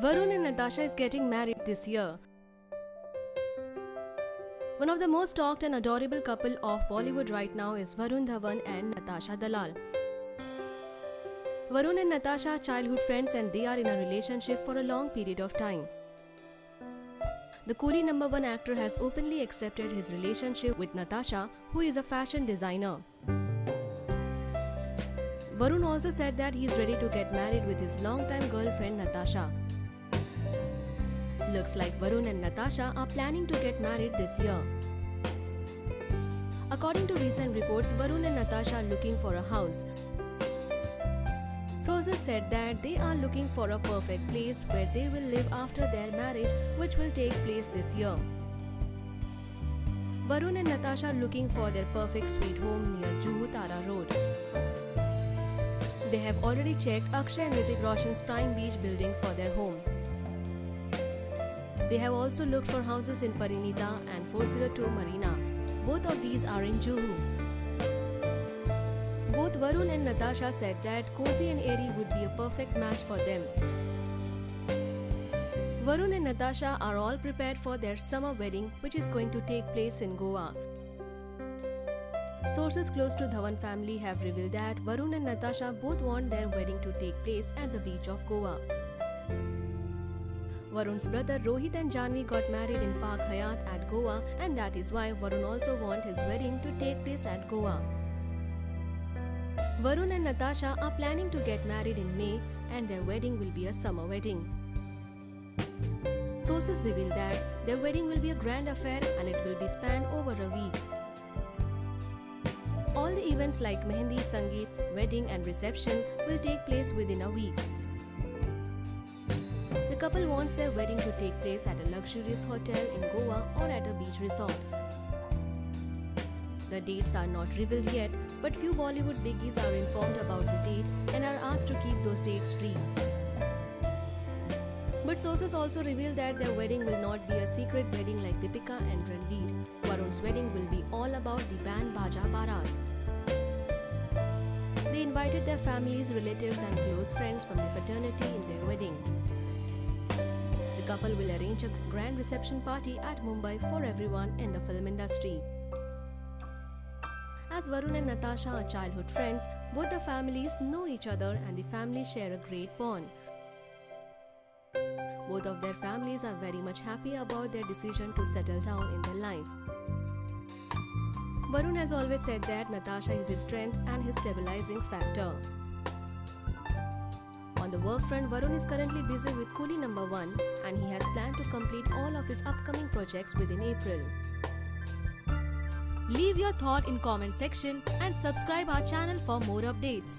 Varun and Natasha is getting married this year. One of the most talked and adorable couple of Bollywood right now is Varun Dhawan and Natasha Dalal. Varun and Natasha are childhood friends and they are in a relationship for a long period of time. The Coolie number one actor has openly accepted his relationship with Natasha, who is a fashion designer. Varun also said that he is ready to get married with his longtime girlfriend Natasha. Looks like Varun and Natasha are planning to get married this year. According to recent reports, Varun and Natasha are looking for a house. Sources said that they are looking for a perfect place where they will live after their marriage, which will take place this year. Varun and Natasha are looking for their perfect sweet home near Juhu Tara Road. They have already checked Akshay and Hrithik Roshan's Prime Beach building for their home. They have also looked for houses in Parineeta and 402 Marina. Both of these are in Juhu. Both Varun and Natasha said that Cozy and airy would be a perfect match for them. Varun and Natasha are all prepared for their summer wedding, which is going to take place in Goa. Sources close to Dhawan family have revealed that Varun and Natasha both want their wedding to take place at the beach of Goa. Varun's brother Rohit and Jaanvi got married in Park Hyatt at Goa and that is why Varun also wants his wedding to take place at Goa. Varun and Natasha are planning to get married in May and their wedding will be a summer wedding. Sources reveal that their wedding will be a grand affair and it will be spanned over a week. All the events like Mehendi, Sangeet, wedding and reception will take place within a week. The couple wants their wedding to take place at a luxurious hotel in Goa or at a beach resort. The dates are not revealed yet, but few Bollywood biggies are informed about the date and are asked to keep those dates free. But sources also reveal that their wedding will not be a secret wedding like Deepika and Ranveer. Varun's wedding will be all about the band Baja Barat. They invited their families, relatives and close friends from the fraternity in their wedding. Couple will arrange a grand reception party at Mumbai for everyone in the film industry. As Varun and Natasha are childhood friends, both the families know each other and the families share a great bond. Both of their families are very much happy about their decision to settle down in their life. Varun has always said that Natasha is his strength and his stabilizing factor. On the work front, Varun is currently busy with Coolie number 1 and he has planned to complete all of his upcoming projects within April. Leave your thought in comment section and subscribe our channel for more updates.